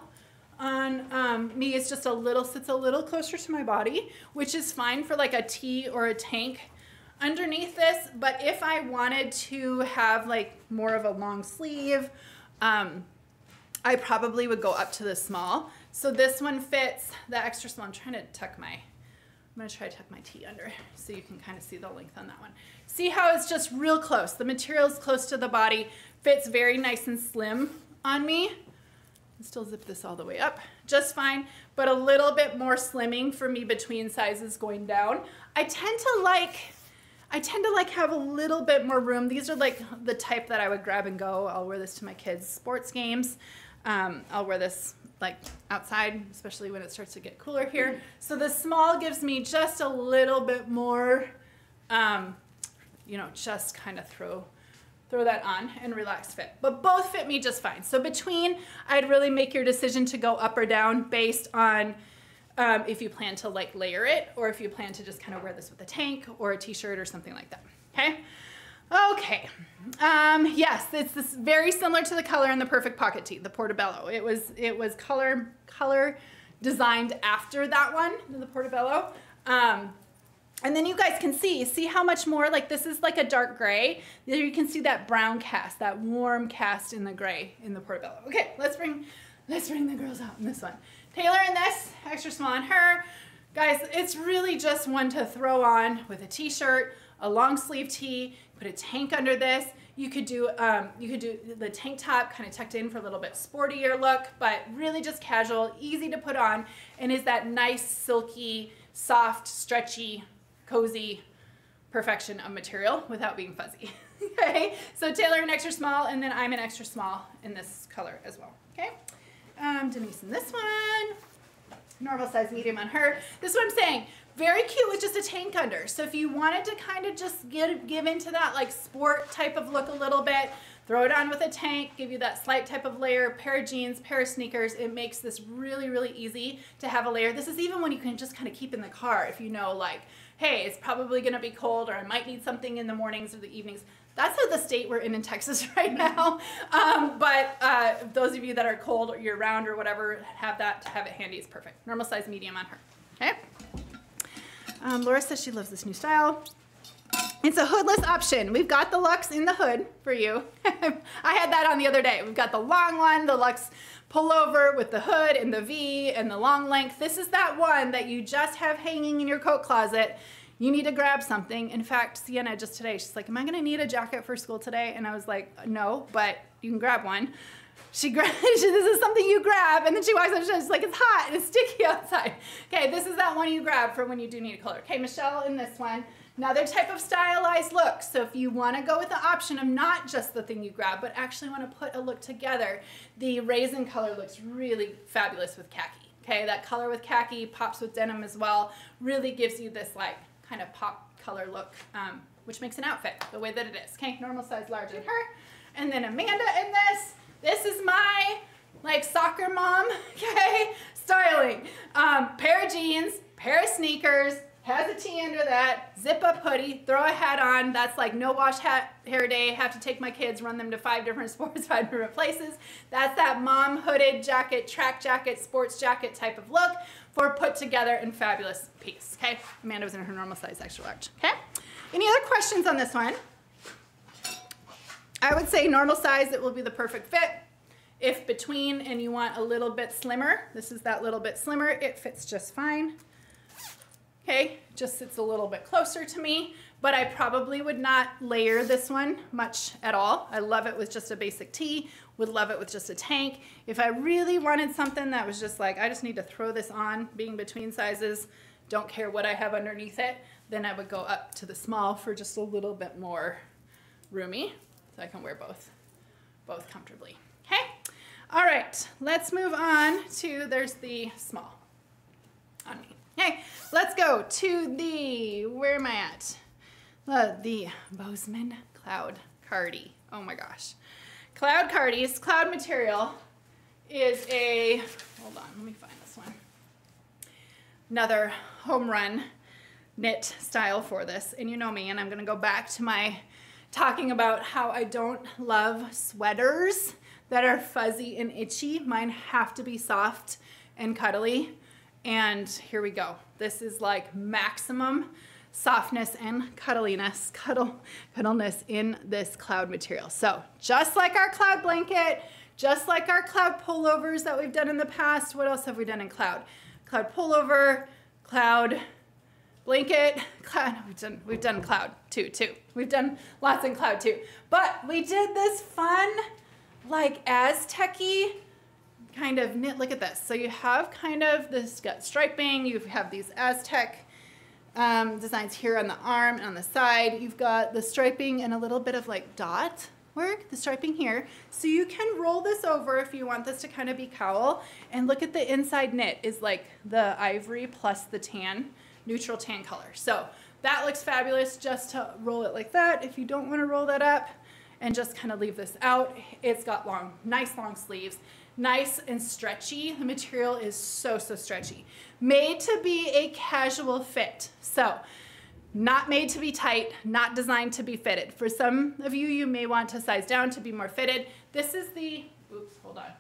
Speaker 1: on um, me is just a little, sits a little closer to my body, which is fine for like a tee or a tank underneath this. But if I wanted to have like more of a long sleeve, um, I probably would go up to the small. So this one fits the extra small. I'm trying to tuck my, I'm gonna try to tuck my T under so you can kind of see the length on that one. See how it's just real close. The material is close to the body, fits very nice and slim on me. i still zip this all the way up, just fine, but a little bit more slimming for me between sizes going down. I tend to like I tend to like have a little bit more room. These are like the type that I would grab and go. I'll wear this to my kids' sports games. Um, I'll wear this like outside, especially when it starts to get cooler here. So the small gives me just a little bit more, um, you know, just kind of throw throw that on and relax fit. But both fit me just fine. So between, I'd really make your decision to go up or down based on um, if you plan to like layer it or if you plan to just kind of wear this with a tank or a t-shirt or something like that, okay? Okay, um, yes, it's this very similar to the color in the Perfect Pocket Tee, the Portobello. It was, it was color, color designed after that one, the Portobello. Um, and then you guys can see, see how much more, like this is like a dark gray. There you can see that brown cast, that warm cast in the gray in the Portobello. Okay, let's bring, let's bring the girls out in this one. Taylor in this, extra small on her. Guys, it's really just one to throw on with a t-shirt, a long sleeve tee, put a tank under this. You could do um, you could do the tank top kind of tucked in for a little bit sportier look, but really just casual, easy to put on, and is that nice, silky, soft, stretchy, cozy perfection of material without being fuzzy. okay, so Taylor an extra small, and then I'm an extra small in this color as well. Okay. Um, Denise in this one. Normal size medium on her. This is what I'm saying. Very cute with just a tank under. So if you wanted to kind of just get, give into that like sport type of look a little bit, throw it on with a tank, give you that slight type of layer, pair of jeans, pair of sneakers. It makes this really, really easy to have a layer. This is even when you can just kind of keep in the car if you know like, hey, it's probably gonna be cold or I might need something in the mornings or the evenings. That's the state we're in in Texas right now. Um, but uh, those of you that are cold or year round or whatever, have that to have it handy is perfect. Normal size medium on her, okay? Um, Laura says she loves this new style. It's a hoodless option. We've got the Luxe in the hood for you. I had that on the other day. We've got the long one, the Luxe pullover with the hood and the V and the long length. This is that one that you just have hanging in your coat closet you need to grab something. In fact, Sienna just today, she's like, am I gonna need a jacket for school today? And I was like, no, but you can grab one. She grabs, this is something you grab, and then she walks up, and she's like, it's hot, and it's sticky outside. Okay, this is that one you grab for when you do need a color. Okay, Michelle in this one. Another type of stylized look. So if you wanna go with the option of not just the thing you grab, but actually wanna put a look together, the raisin color looks really fabulous with khaki. Okay, that color with khaki pops with denim as well, really gives you this like kind of pop color look, um, which makes an outfit the way that it is. Okay, normal size large in her. And then Amanda in this. This is my like soccer mom, okay, styling. Um, pair of jeans, pair of sneakers, has a tee under that, zip up hoodie, throw a hat on. That's like no wash hat hair day. Have to take my kids, run them to five different sports, five different places. That's that mom hooded jacket, track jacket, sports jacket type of look for put together and fabulous piece. Okay, Amanda was in her normal size, extra large. Okay, any other questions on this one? I would say normal size, it will be the perfect fit. If between and you want a little bit slimmer, this is that little bit slimmer, it fits just fine. Okay, just sits a little bit closer to me, but I probably would not layer this one much at all. I love it with just a basic tee, would love it with just a tank. If I really wanted something that was just like, I just need to throw this on, being between sizes, don't care what I have underneath it, then I would go up to the small for just a little bit more roomy, so I can wear both, both comfortably. Okay, all right, let's move on to, there's the small on me. Okay, let's go to the, where am I at? Uh, the Bozeman Cloud Cardi. Oh my gosh. Cloud Cardis, cloud material, is a, hold on, let me find this one. Another home run knit style for this. And you know me, and I'm gonna go back to my talking about how I don't love sweaters that are fuzzy and itchy. Mine have to be soft and cuddly. And here we go. This is like maximum softness and cuddliness, cuddle, cuddleness in this cloud material. So just like our cloud blanket, just like our cloud pullovers that we've done in the past. What else have we done in cloud? Cloud pullover, cloud blanket, cloud. We've done we've done cloud too, too. We've done lots in cloud too. But we did this fun, like Aztec-y kind of knit. Look at this. So you have kind of this got striping. You have these Aztec um, designs here on the arm and on the side. You've got the striping and a little bit of like dot work, the striping here. So you can roll this over if you want this to kind of be cowl. And look at the inside knit is like the ivory plus the tan, neutral tan color. So that looks fabulous just to roll it like that. If you don't want to roll that up and just kind of leave this out, it's got long, nice long sleeves nice and stretchy. The material is so, so stretchy. Made to be a casual fit. So not made to be tight, not designed to be fitted. For some of you, you may want to size down to be more fitted. This is the, oops, hold on.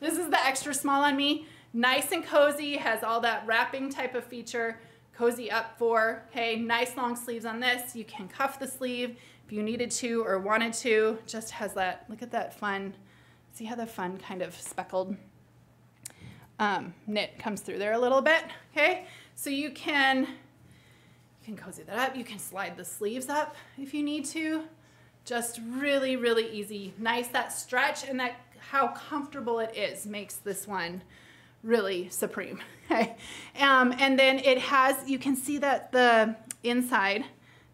Speaker 1: This is the extra small on me. Nice and cozy, has all that wrapping type of feature. Cozy up for, okay, nice long sleeves on this. You can cuff the sleeve if you needed to or wanted to. Just has that, look at that fun See how the fun kind of speckled um, knit comes through there a little bit, okay? So you can, you can cozy that up. You can slide the sleeves up if you need to. Just really, really easy. Nice, that stretch and that how comfortable it is makes this one really supreme? Um, and then it has, you can see that the inside,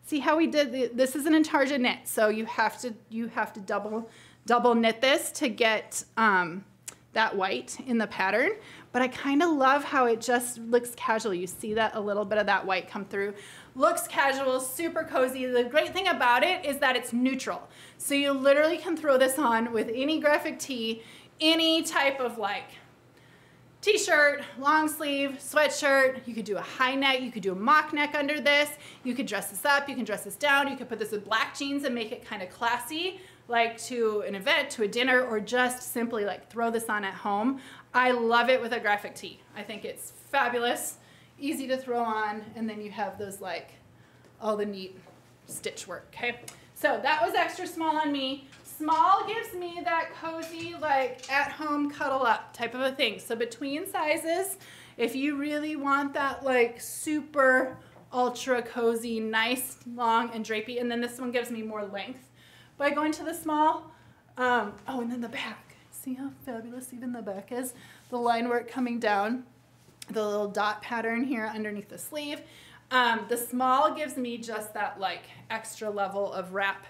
Speaker 1: see how we did, the, this is an intarsia knit, so you have to, you have to double double knit this to get um, that white in the pattern, but I kind of love how it just looks casual. You see that a little bit of that white come through. Looks casual, super cozy. The great thing about it is that it's neutral. So you literally can throw this on with any graphic tee, any type of like t-shirt, long sleeve, sweatshirt. You could do a high neck. You could do a mock neck under this. You could dress this up. You can dress this down. You could put this with black jeans and make it kind of classy like to an event, to a dinner, or just simply like throw this on at home. I love it with a graphic tee. I think it's fabulous, easy to throw on, and then you have those like all the neat stitch work, okay? So that was extra small on me. Small gives me that cozy, like at home cuddle up type of a thing. So between sizes, if you really want that like super ultra cozy, nice, long and drapey, and then this one gives me more length by going to the small. Um, oh, and then the back. See how fabulous even the back is? The line work coming down, the little dot pattern here underneath the sleeve. Um, the small gives me just that like extra level of wrap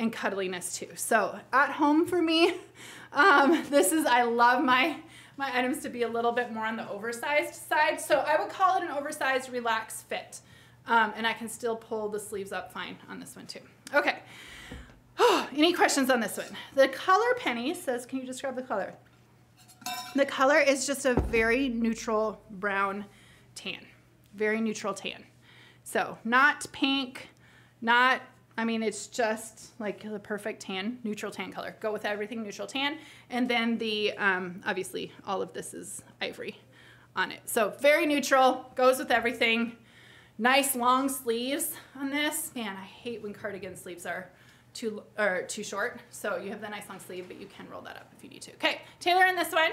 Speaker 1: and cuddliness too. So at home for me, um, this is, I love my, my items to be a little bit more on the oversized side. So I would call it an oversized relaxed fit. Um, and I can still pull the sleeves up fine on this one too. Okay. Any questions on this one? The color penny says, can you describe the color? The color is just a very neutral brown tan, very neutral tan. So not pink, not, I mean, it's just like the perfect tan, neutral tan color. Go with everything neutral tan. And then the, um, obviously all of this is ivory on it. So very neutral, goes with everything. Nice long sleeves on this. Man, I hate when cardigan sleeves are too or too short. So you have the nice long sleeve, but you can roll that up if you need to. Okay, Taylor in this one.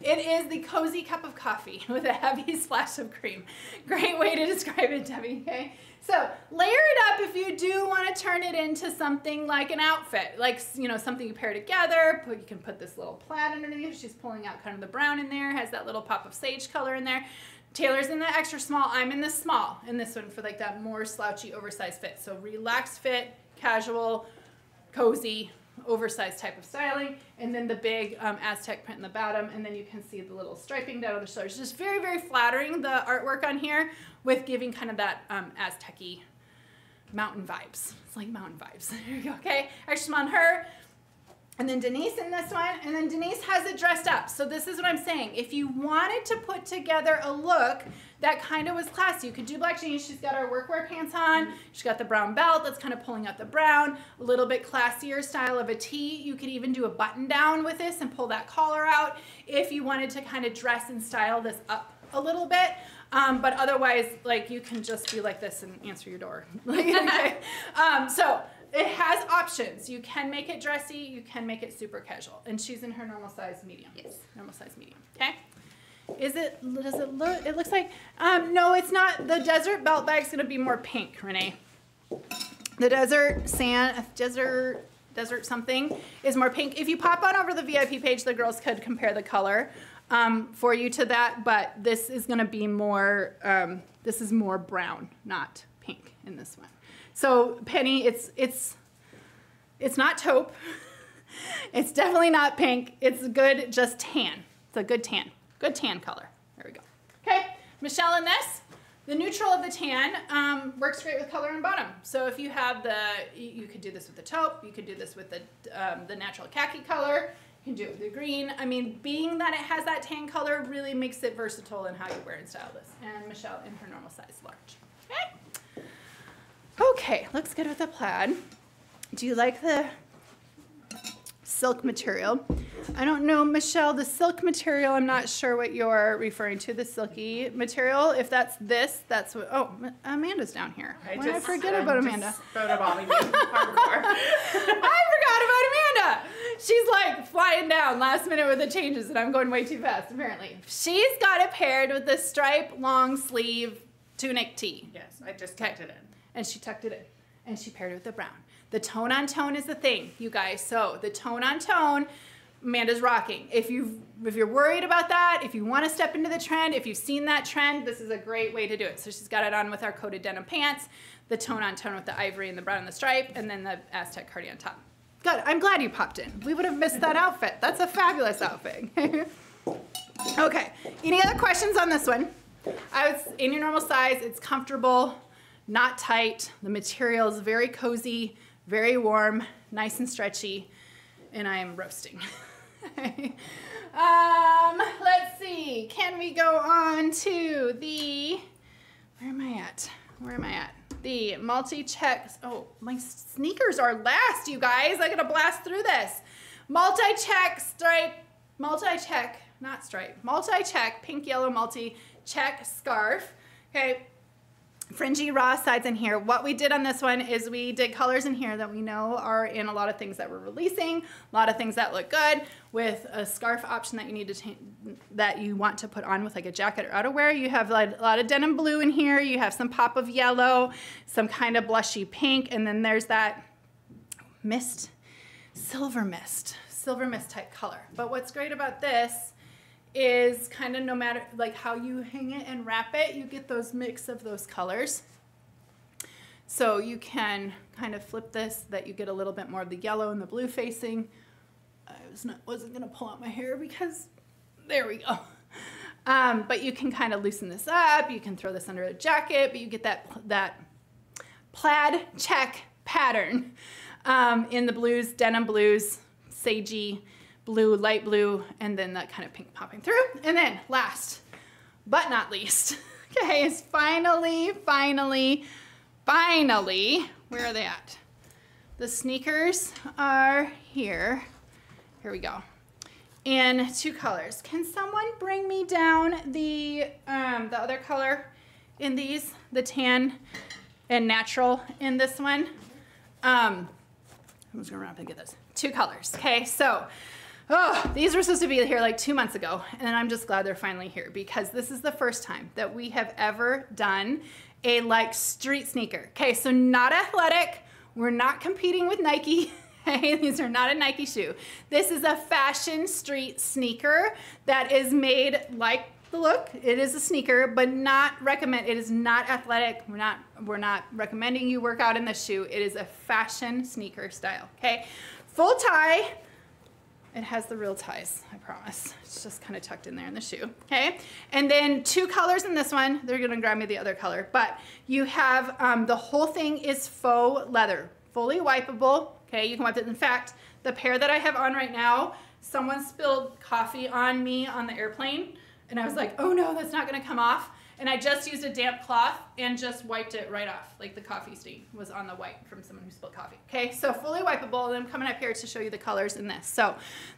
Speaker 1: It is the cozy cup of coffee with a heavy splash of cream. Great way to describe it, Debbie, okay? So layer it up if you do want to turn it into something like an outfit, like, you know, something you pair together. Put, you can put this little plaid underneath. She's pulling out kind of the brown in there, has that little pop of sage color in there. Taylor's in the extra small, I'm in the small in this one for like that more slouchy oversized fit. So relaxed fit, casual, cozy, oversized type of styling, and then the big um, Aztec print in the bottom, and then you can see the little striping down on the shoulders. Just very, very flattering, the artwork on here, with giving kind of that um, Aztec-y mountain vibes. It's like mountain vibes. Okay? Extra on her. And then Denise in this one, and then Denise has it dressed up. So this is what I'm saying. If you wanted to put together a look that kind of was classy, you could do black jeans. She's got her workwear pants on. She's got the brown belt that's kind of pulling out the brown. A little bit classier style of a tee. You could even do a button down with this and pull that collar out if you wanted to kind of dress and style this up a little bit. Um, but otherwise, like you can just be like this and answer your door. okay. um, so it has options. You can make it dressy, you can make it super casual. And she's in her normal size medium.
Speaker 2: Yes.
Speaker 1: Normal size medium. Okay? Is it does it look it looks like um no it's not the desert belt bag's gonna be more pink, Renee. The desert sand desert desert something is more pink. If you pop on over the VIP page, the girls could compare the color um, for you to that, but this is gonna be more um, this is more brown, not pink in this one. So Penny, it's it's it's not taupe. it's definitely not pink. It's good, just tan. It's a good tan. Good tan color. There we go. Okay, Michelle in this. The neutral of the tan um, works great with color and bottom. So if you have the, you could do this with the taupe, you could do this with the, um, the natural khaki color, you can do it with the green. I mean, being that it has that tan color really makes it versatile in how you wear and style this. And Michelle in her normal size, large. Okay, okay looks good with the plaid. Do you like the silk material. I don't know, Michelle, the silk material, I'm not sure what you're referring to, the silky material. If that's this, that's what, oh, Amanda's down here. I Why did I forget about um, Amanda?
Speaker 2: Photobombing hardcore.
Speaker 1: I forgot about Amanda. She's like flying down last minute with the changes and I'm going way too fast, apparently. She's got it paired with the stripe long sleeve tunic tee.
Speaker 2: Yes, I just tucked it in.
Speaker 1: And she tucked it in. And she paired it with the brown. The tone on tone is the thing, you guys. So the tone on tone, Amanda's rocking. If you if you're worried about that, if you want to step into the trend, if you've seen that trend, this is a great way to do it. So she's got it on with our coated denim pants, the tone on tone with the ivory and the brown and the stripe, and then the Aztec cardi on top. Good. I'm glad you popped in. We would have missed that outfit. That's a fabulous outfit. okay. Any other questions on this one? I was in your normal size. It's comfortable, not tight. The material is very cozy very warm, nice and stretchy, and I am roasting. um, let's see, can we go on to the, where am I at? Where am I at? The multi-checks, oh, my sneakers are last, you guys. I gotta blast through this. Multi-check, stripe, multi-check, not stripe, multi-check, pink, yellow, multi-check scarf. Okay, fringy raw sides in here. What we did on this one is we did colors in here that we know are in a lot of things that we're releasing, a lot of things that look good with a scarf option that you need to that you want to put on with like a jacket or outerwear. You have like a lot of denim blue in here. You have some pop of yellow, some kind of blushy pink, and then there's that mist, silver mist, silver mist type color. But what's great about this is kind of no matter like how you hang it and wrap it, you get those mix of those colors. So you can kind of flip this that you get a little bit more of the yellow and the blue facing. I was not, wasn't gonna pull out my hair because there we go. Um, but you can kind of loosen this up. You can throw this under a jacket, but you get that, that plaid check pattern um, in the blues, denim blues, sagey, blue, light blue, and then that kind of pink popping through. And then last but not least, okay, is finally, finally, finally, where are they at? The sneakers are here. Here we go. In two colors. Can someone bring me down the, um, the other color in these? The tan and natural in this one. Um, I'm just gonna wrap and get this. Two colors, okay? So Oh, these were supposed to be here like two months ago, and I'm just glad they're finally here because this is the first time that we have ever done a like street sneaker. Okay, so not athletic. We're not competing with Nike. Hey, these are not a Nike shoe. This is a fashion street sneaker that is made like the look. It is a sneaker, but not recommend. It is not athletic. We're not. We're not recommending you work out in this shoe. It is a fashion sneaker style. Okay, full tie it has the real ties, I promise. It's just kind of tucked in there in the shoe, okay? And then two colors in this one. They're gonna grab me the other color. But you have, um, the whole thing is faux leather, fully wipeable, okay? You can wipe it. In fact, the pair that I have on right now, someone spilled coffee on me on the airplane. And I was like, oh no, that's not gonna come off. And I just used a damp cloth and just wiped it right off, like the coffee stain was on the white from someone who spilled coffee. Okay, so fully wipeable. And I'm coming up here to show you the colors in this. So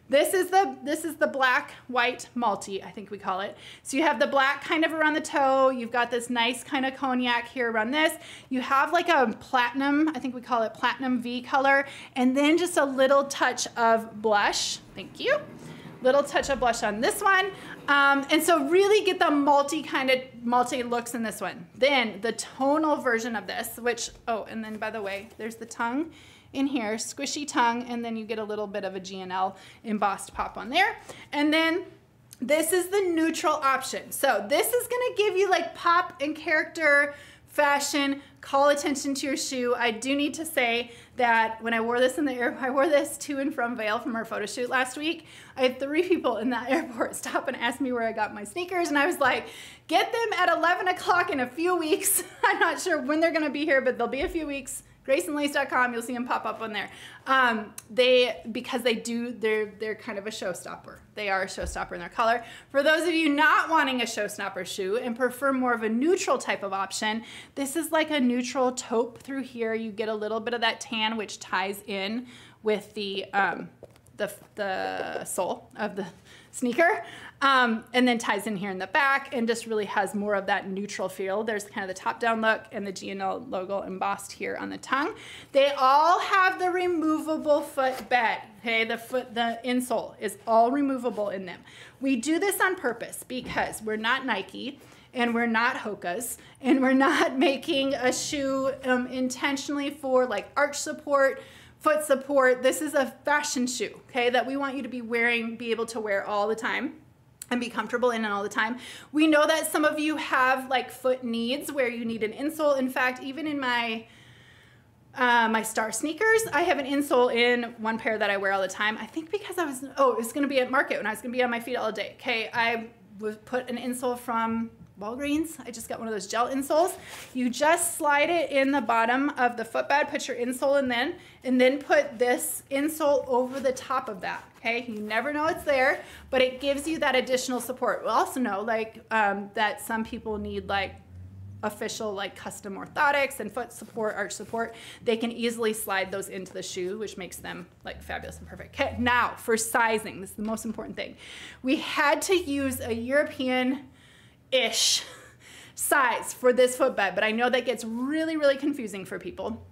Speaker 1: this is the this is the black, white, malty, I think we call it. So you have the black kind of around the toe. You've got this nice kind of cognac here around this. You have like a platinum, I think we call it platinum V color, and then just a little touch of blush. Thank you little touch of blush on this one. Um, and so really get the multi kind of multi looks in this one. Then the tonal version of this, which, oh, and then by the way, there's the tongue in here, squishy tongue, and then you get a little bit of a GNL embossed pop on there. And then this is the neutral option. So this is gonna give you like pop and character, fashion, call attention to your shoe. I do need to say that when I wore this in the air, I wore this to and from Vail from our photo shoot last week. I had three people in that airport stop and ask me where I got my sneakers, and I was like, get them at 11 o'clock in a few weeks. I'm not sure when they're gonna be here, but they'll be a few weeks graceandlace.com you'll see them pop up on there. Um, they because they do they're they're kind of a showstopper. They are a showstopper in their color. For those of you not wanting a showstopper shoe and prefer more of a neutral type of option this is like a neutral taupe through here. You get a little bit of that tan which ties in with the um, the, the sole of the sneaker um, and then ties in here in the back and just really has more of that neutral feel. There's kind of the top down look and the GNL logo embossed here on the tongue. They all have the removable foot bed. Okay, the foot, the insole is all removable in them. We do this on purpose because we're not Nike and we're not Hoka's and we're not making a shoe um, intentionally for like arch support, foot support. This is a fashion shoe, okay, that we want you to be wearing, be able to wear all the time and be comfortable in and all the time. We know that some of you have like foot needs where you need an insole. In fact, even in my uh, my star sneakers, I have an insole in one pair that I wear all the time. I think because I was, oh, it was gonna be at market when I was gonna be on my feet all day. Okay, I would put an insole from Walgreens. I just got one of those gel insoles. You just slide it in the bottom of the footbed, put your insole in then, and then put this insole over the top of that, okay? You never know it's there, but it gives you that additional support. We also know like um, that some people need like official like custom orthotics and foot support, arch support, they can easily slide those into the shoe, which makes them like fabulous and perfect. Okay, now for sizing, this is the most important thing. We had to use a European ish size for this footbed, but I know that gets really, really confusing for people.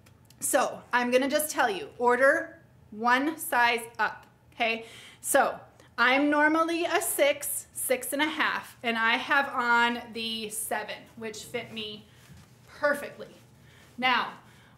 Speaker 1: So I'm gonna just tell you, order one size up, okay? So I'm normally a six, six and a half, and I have on the seven, which fit me perfectly. Now,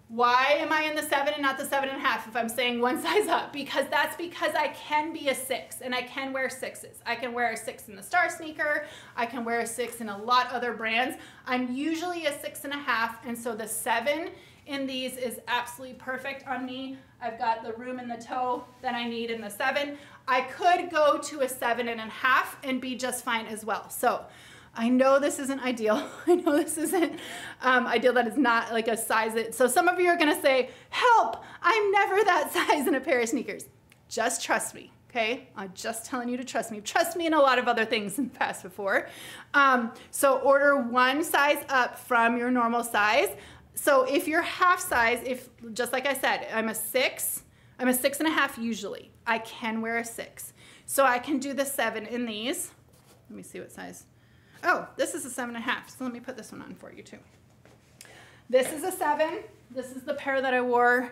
Speaker 1: why am I in the seven and not the seven and a half if I'm saying one size up? Because that's because I can be a six and I can wear sixes. I can wear a six in the star sneaker. I can wear a six in a lot other brands. I'm usually a six and a half and so the seven in these is absolutely perfect on me. I've got the room in the toe that I need in the seven. I could go to a seven and a half and be just fine as well. So I know this isn't ideal. I know this isn't um, ideal that it's not like a size. That, so some of you are gonna say, help, I'm never that size in a pair of sneakers. Just trust me, okay? I'm just telling you to trust me. Trust me in a lot of other things in the past before. Um, so order one size up from your normal size. So if you're half size, if just like I said, I'm a six, I'm a six and a half usually. I can wear a six. So I can do the seven in these. Let me see what size. Oh, this is a seven and a half. So let me put this one on for you too. This is a seven. This is the pair that I wore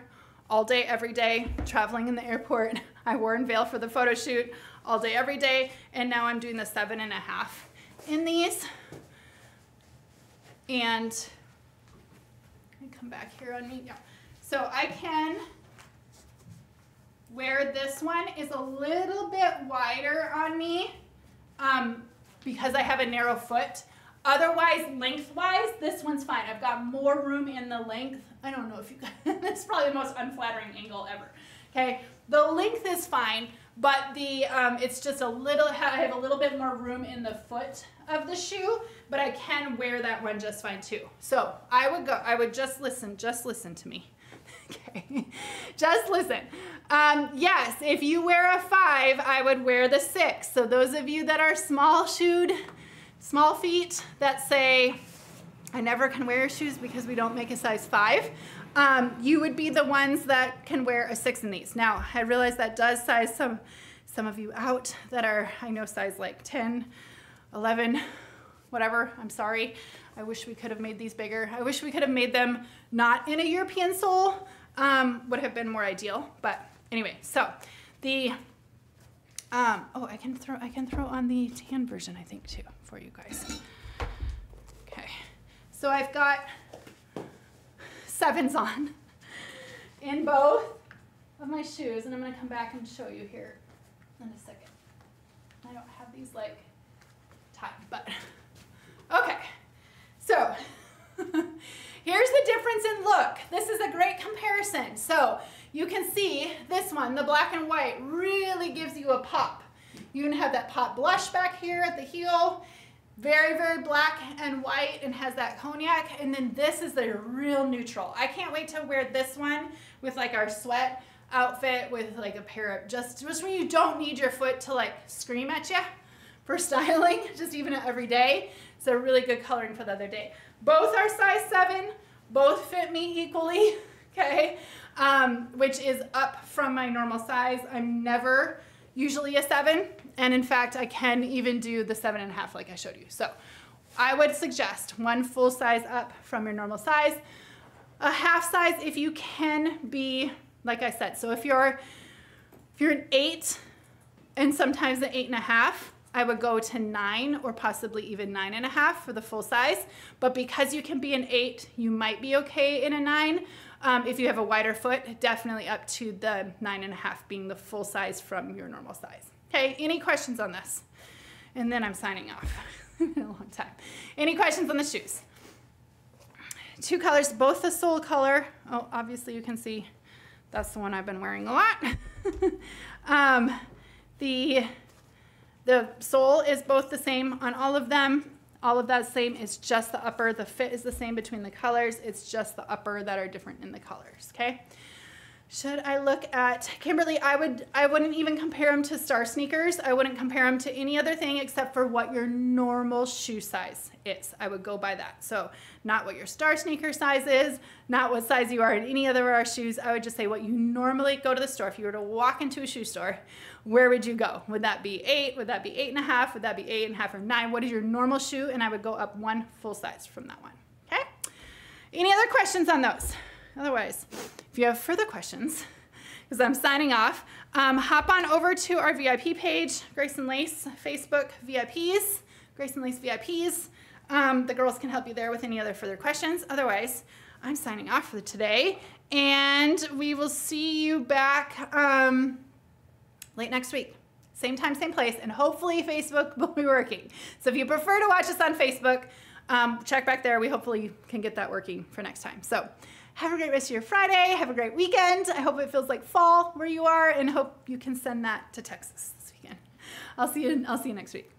Speaker 1: all day, every day, traveling in the airport. I wore in Vail for the photo shoot all day, every day. And now I'm doing the seven and a half in these. And come back here on me. Yeah. So I can wear this one is a little bit wider on me. Um, because I have a narrow foot. Otherwise, lengthwise, this one's fine. I've got more room in the length. I don't know if you guys, that's probably the most unflattering angle ever. Okay, the length is fine, but the um, it's just a little, I have a little bit more room in the foot of the shoe, but I can wear that one just fine too. So I would go, I would just listen, just listen to me. Okay, just listen. Um, yes, if you wear a five, I would wear the six. So those of you that are small shoed, small feet that say, I never can wear shoes because we don't make a size five, um, you would be the ones that can wear a six in these. Now, I realize that does size some, some of you out that are, I know, size like 10, 11, whatever. I'm sorry. I wish we could have made these bigger. I wish we could have made them not in a European sole. Um, would have been more ideal. But anyway, so the um, oh, I can throw I can throw on the tan version I think too for you guys. Okay, so I've got sevens on in both of my shoes, and I'm gonna come back and show you here in a second. I don't have these like tied, but okay. So here's the difference in look. This is a great comparison. So you can see this one, the black and white, really gives you a pop. You can have that pop blush back here at the heel, very, very black and white and has that cognac. And then this is the real neutral. I can't wait to wear this one with like our sweat outfit with like a pair of, just, just when you don't need your foot to like scream at you for styling, just even every day. It's a really good coloring for the other day. Both are size seven, both fit me equally, okay? um, which is up from my normal size. I'm never usually a seven. And in fact, I can even do the seven and a half like I showed you. So I would suggest one full size up from your normal size. A half size if you can be, like I said, so if you're, if you're an eight and sometimes an eight and a half, I would go to nine or possibly even nine and a half for the full size. But because you can be an eight, you might be okay in a nine. Um, if you have a wider foot, definitely up to the nine and a half being the full size from your normal size. Okay, any questions on this? And then I'm signing off. a long time. Any questions on the shoes? Two colors, both the sole color. Oh, obviously you can see that's the one I've been wearing a lot. um, the, the sole is both the same on all of them all of that same. is just the upper. The fit is the same between the colors. It's just the upper that are different in the colors, okay? Should I look at Kimberly? I would I wouldn't even compare them to star sneakers. I wouldn't compare them to any other thing except for what your normal shoe size is. I would go by that. So not what your star sneaker size is, not what size you are in any other of our shoes. I would just say what you normally go to the store. If you were to walk into a shoe store, where would you go? Would that be eight? Would that be eight and a half? Would that be eight and a half or nine? What is your normal shoe? And I would go up one full size from that one. Okay? Any other questions on those? Otherwise, if you have further questions, because I'm signing off, um, hop on over to our VIP page, Grace and Lace Facebook VIPs, Grace and Lace VIPs. Um, the girls can help you there with any other further questions. Otherwise, I'm signing off for today, and we will see you back um, late next week. Same time, same place, and hopefully Facebook will be working. So if you prefer to watch us on Facebook, um, check back there. We hopefully can get that working for next time. So have a great rest of your Friday. Have a great weekend. I hope it feels like fall where you are and hope you can send that to Texas this weekend. I'll see you, I'll see you next week.